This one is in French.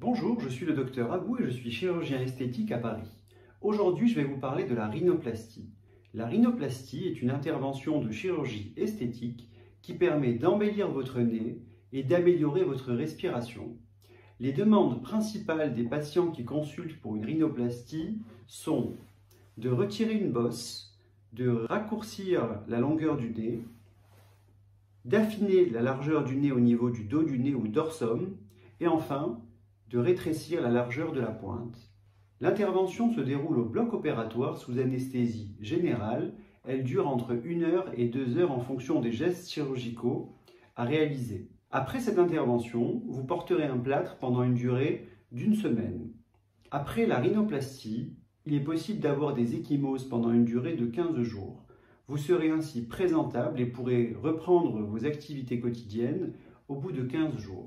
Bonjour, je suis le docteur Abou et je suis chirurgien esthétique à Paris. Aujourd'hui, je vais vous parler de la rhinoplastie. La rhinoplastie est une intervention de chirurgie esthétique qui permet d'embellir votre nez et d'améliorer votre respiration. Les demandes principales des patients qui consultent pour une rhinoplastie sont de retirer une bosse, de raccourcir la longueur du nez, d'affiner la largeur du nez au niveau du dos du nez ou dorsum, et enfin de rétrécir la largeur de la pointe. L'intervention se déroule au bloc opératoire sous anesthésie générale. Elle dure entre 1 heure et 2 heures en fonction des gestes chirurgicaux à réaliser. Après cette intervention, vous porterez un plâtre pendant une durée d'une semaine. Après la rhinoplastie, il est possible d'avoir des échymoses pendant une durée de 15 jours. Vous serez ainsi présentable et pourrez reprendre vos activités quotidiennes au bout de 15 jours.